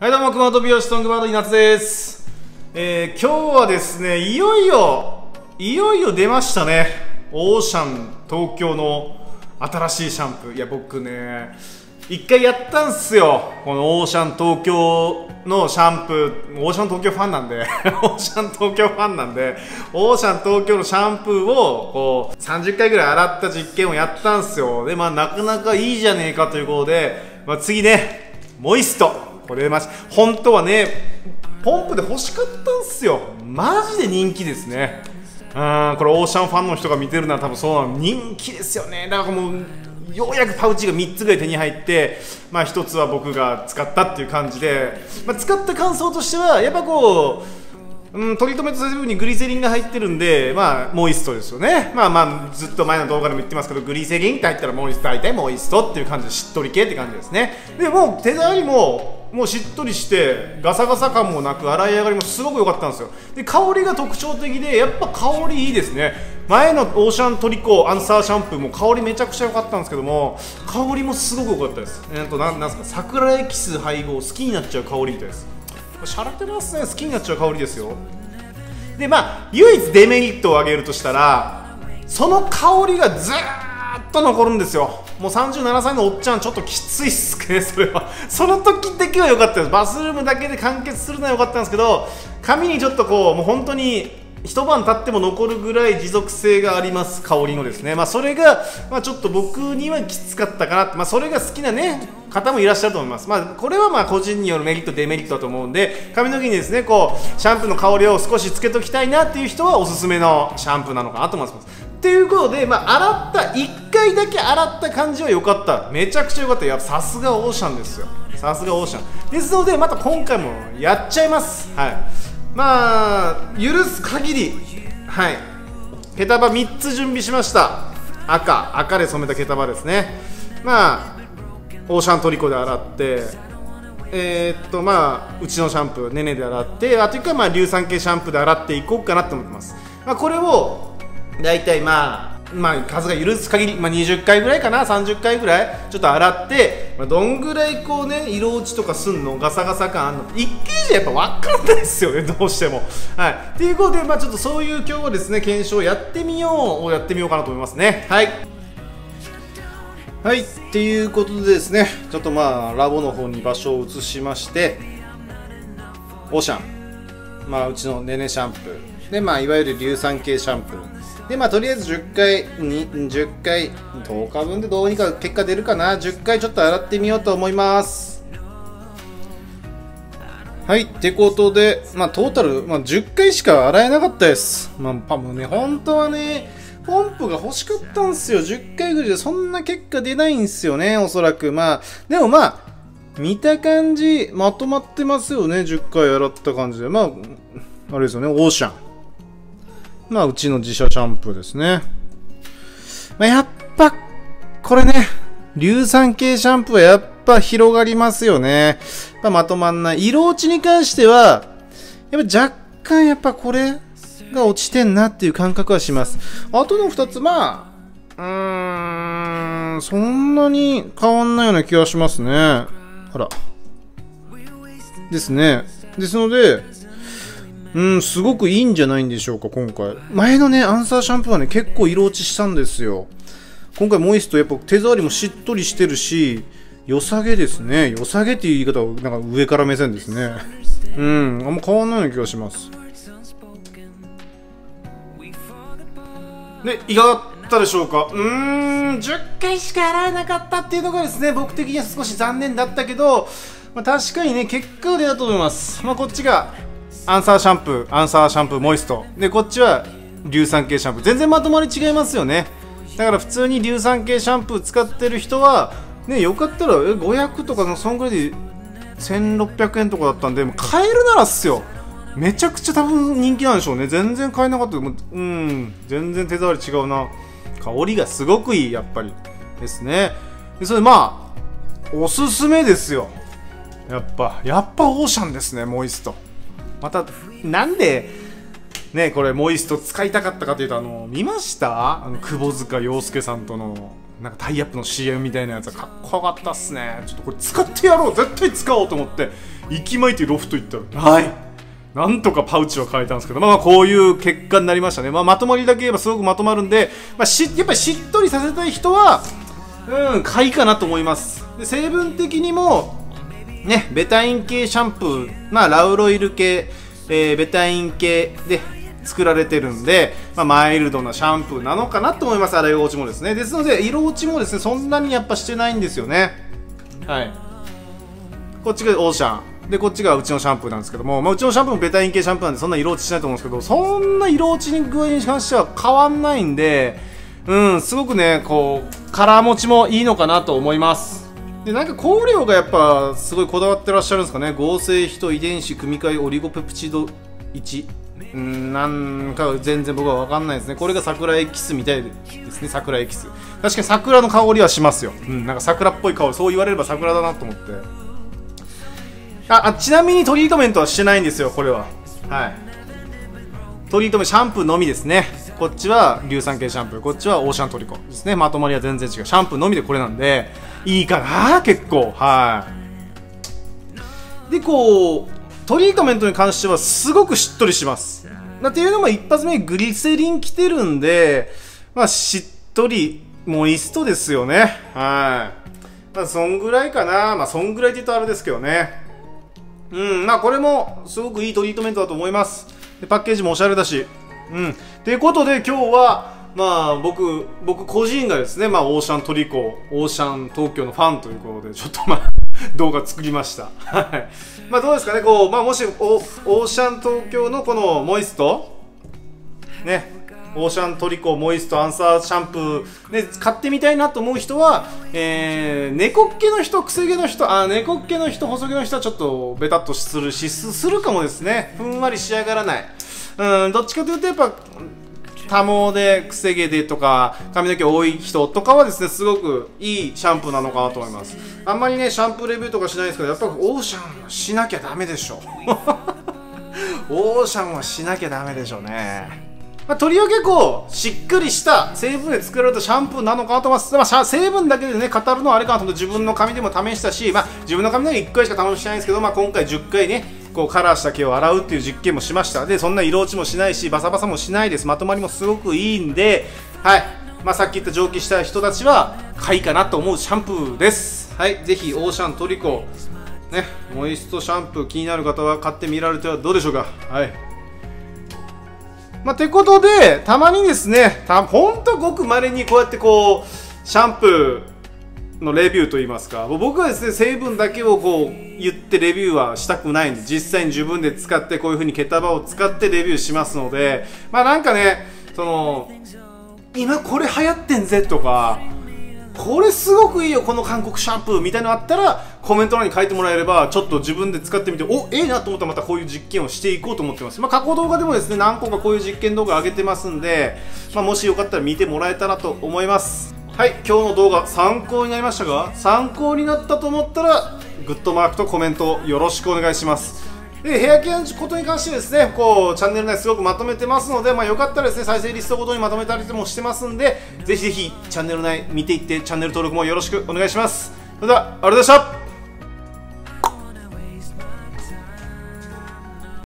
はいどうも熊本美容師トングバード稲津です、えー、今日はですねいよいよいよいよ出ましたね。オーシャン東京の新しいシャンプー。いや僕ね一回やったんすよ。このオーシャン東京のシャンプー。オーシャン東京ファンなんで。オーシャン東京ファンなんで。オーシャン東京のシャンプーをこう30回ぐらい洗った実験をやったんすよ。でまあなかなかいいじゃねえかということで、まあ、次ねモイスト。れまし本当はねポンプで欲しかったんすよ。マジで人気ですね。うんこれオーシャンファンの人が見てるなら多分そうなの。人気ですよね。だからもうようやくパウチが3つぐらい手に入って、まあ、1つは僕が使ったっていう感じで、まあ、使った感想としてはやっぱこう、うん、トリートメントされる部分にグリセリンが入ってるんで、まあ、モイストですよね、まあまあ、ずっと前の動画でも言ってますけどグリセリンって入ったらモイスト大体モイストっていう感じでしっとり系って感じですね。でもう手触りももうしっとりしてガサガサ感もなく洗い上がりもすごく良かったんですよ。で香りが特徴的でやっぱ香りいいですね。前のオーシャントリコアンサーシャンプーも香りめちゃくちゃ良かったんですけども香りもすごく良かったです。えー、とななんですか桜エキス配合好きになっちゃう香りみたいです。しゃれてますね好きになっちゃう香りですよ。でまあ唯一デメリットを挙げるとしたらその香りがずーっと残るんですよ。もう37歳のおっちゃんちょっときついっすね それは。その時だけは良かったです。バスルームだけで完結するのは良かったんですけど髪にちょっとこうもう本当に一晩経っても残るぐらい持続性があります香りのですね。まあそれが、まあ、ちょっと僕にはきつかったかなって。まあそれが好きなね方もいらっしゃると思います。まあこれはまあ個人によるメリットデメリットだと思うんで髪の毛にですねこうシャンプーの香りを少しつけときたいなっていう人はおすすめのシャンプーなのかなと思います。っていうことで、まあ、洗った1回だけ洗った感じは良かった。めちゃくちゃ良かった。やさすがオーシャンですよ。さすがオーシャン。ですのでまた今回もやっちゃいます。はい。まあ許す限りはい。毛束3つ準備しました。赤。赤で染めた毛束ですね。まあオーシャントリコで洗ってえー、っとまあうちのシャンプーねねで洗ってあというかまあ硫酸系シャンプーで洗っていこうかなと思ってます、まあ、これを大体まあまあ数が許す限り、まあ、20回ぐらいかな30回ぐらいちょっと洗って、まあ、どんぐらいこうね色落ちとかすんのガサガサ感あんの一回じゃやっぱ分かんないですよねどうしても。はい。っていうことでまあちょっとそういう今日はですね検証やってみようをやってみようかなと思いますね。はい。はい。っていうことでですねちょっとまあラボの方に場所を移しましてオーシャン。まあうちのねねシャンプー。でまあいわゆる硫酸系シャンプー。でまあとりあえず10回に10回10日分でどうにか結果出るかな。10回ちょっと洗ってみようと思います。はいってことでまあトータル、まあ、10回しか洗えなかったです。まあパムね本当はねポンプが欲しかったんすよ。10回ぐらいでそんな結果出ないんすよねおそらく。まあでもまあ見た感じまとまってますよね10回洗った感じで。まああれですよねオーシャン。まあ、うちの自社シャンプーですね。まあ、やっぱ、これね、硫酸系シャンプーはやっぱ広がりますよね。やっぱまとまんない。色落ちに関しては、やっぱ若干やっぱこれが落ちてんなっていう感覚はします。あとの二つ、まあ、うーん、そんなに変わんないような気がしますね。あら。ですね。ですので、うん、すごくいいんじゃないんでしょうか、今回。前のね、アンサーシャンプーはね、結構色落ちしたんですよ。今回モイスト、やっぱ手触りもしっとりしてるし、良さげですね。良さげっていう言い方は、なんか上から目線ですね。うん、あんま変わんないような気がします。で、いかがだったでしょうか？うーん、10回しか洗えなかったっていうのがですね、僕的には少し残念だったけど、まあ、確かにね、結果は出たと思います。まあ、こっちが、アンサーシャンプー、アンサーシャンプーモイスト。で、こっちは硫酸系シャンプー。全然まとまり違いますよね。だから普通に硫酸系シャンプー使ってる人は、ね、よかったら500とかのそんぐらいで1600円とかだったんで、もう買えるならっすよ。めちゃくちゃ多分人気なんでしょうね。全然買えなかった。ううん、全然手触り違うな。香りがすごくいい、やっぱり。ですね。でそれでまあ、おすすめですよ。やっぱ、やっぱオーシャンですね、モイスト。またなんでねこれモイスト使いたかったかというとあの見ました？あの窪塚洋介さんとのなんかタイアップの CM みたいなやつかっこよかったっすね。ちょっとこれ使ってやろう。絶対使おうと思って。息巻いてロフト行ったら。はい。なんとかパウチは変えたんですけど、まあ、こういう結果になりましたね、まあ、まとまりだけ言えばすごくまとまるんで、まあ、しやっぱりしっとりさせたい人はうん買いかなと思います。で成分的にもねベタイン系シャンプーまあラウロイル系、えー、ベタイン系で作られてるんで、まあ、マイルドなシャンプーなのかなと思います。洗い落ちもですね。ですので色落ちもですねそんなにやっぱしてないんですよね。はい。こっちがオーシャン。でこっちがうちのシャンプーなんですけども、まあ、うちのシャンプーもベタイン系シャンプーなんでそんな色落ちしないと思うんですけどそんな色落ちに具合に関しては変わんないんでうんすごくねこうカラー持ちもいいのかなと思います。でなんか香料がやっぱすごいこだわってらっしゃるんですかね？合成比と遺伝子組み換えオリゴペプチド1うんなんか全然僕は分かんないですね。これが桜エキスみたいですね桜エキス。確かに桜の香りはしますよ、うん、なんか桜っぽい香り。そう言われれば桜だなと思って。ああちなみにトリートメントはしてないんですよこれは。はい。トリートメントシャンプーのみですね。こっちは硫酸系シャンプー。こっちはオーシャントリコですね。まとまりは全然違う。シャンプーのみでこれなんでいいかな結構はいでこうトリートメントに関してはすごくしっとりします。だっていうのも一発目グリセリン来てるんで、まあしっとり、モイストですよね。はい。まあそんぐらいかな。まあそんぐらいって言うとあれですけどね。うん、まあこれもすごくいいトリートメントだと思います。でパッケージもおしゃれだし。うん。ということで今日は、まあ僕、僕個人がですね、まあオーシャントリコ、オーシャン東京のファンということで、ちょっとまあ 動画作りました。はい。まあどうですかね、こう、まあもしオ、ーシャン東京のこのモイスト、ね、オーシャントリコ、モイスト、アンサーシャンプー、ね、買ってみたいなと思う人は、えー、猫っ毛の人、くせ毛の人、あ、猫っ毛の人、細毛の人はちょっとベタっとするし、するかもですね。ふんわり仕上がらない。うん、どっちかというとやっぱ、多毛でくせ毛でとか髪の毛多い人とかはですねすごくいいシャンプーなのかなと思います。あんまりねシャンプーレビューとかしないですけどやっぱオーシャンしなきゃダメでしょ。オーシャンはしなきゃダメでしょうね。まあ、とりわけこうしっかりした成分で作られたシャンプーなのかなと思います、まあ、成分だけでね語るのはあれかなと思って自分の髪でも試したし、まあ、自分の髪では1回しか試してないんですけど、まあ、今回10回ねこうカラーした毛を洗うっていう実験もしました。でそんな色落ちもしないしバサバサもしないです。まとまりもすごくいいんではい。まあ、さっき言った蒸気した人たちは買いかなと思うシャンプーです。はい。ぜひオーシャントリコ。ね。モイストシャンプー気になる方は買ってみられてはどうでしょうか。はい。まあ、てことでたまにですねたほんとごくまれにこうやってこうシャンプーのレビューといいますか。僕はですね成分だけをこう言ってレビューはしたくないんで実際に自分で使ってこういう風に毛束を使ってレビューしますので。まあなんかねその今これ流行ってんぜとかこれすごくいいよこの韓国シャンプーみたいなのあったらコメント欄に書いてもらえればちょっと自分で使ってみておええなと思ったらまたこういう実験をしていこうと思ってます。まあ過去動画でもですね何個かこういう実験動画上げてますんで、まあ、もしよかったら見てもらえたらと思います。はい今日の動画参考になりましたが参考になったと思ったらグッドマークとコメントよろしくお願いします。でヘアケアのことに関してですねこうチャンネル内すごくまとめてますので、まあ、よかったらですね再生リストごとにまとめたりもしてますんでぜひぜひチャンネル内見ていってチャンネル登録もよろしくお願いします。それではありがとうございました。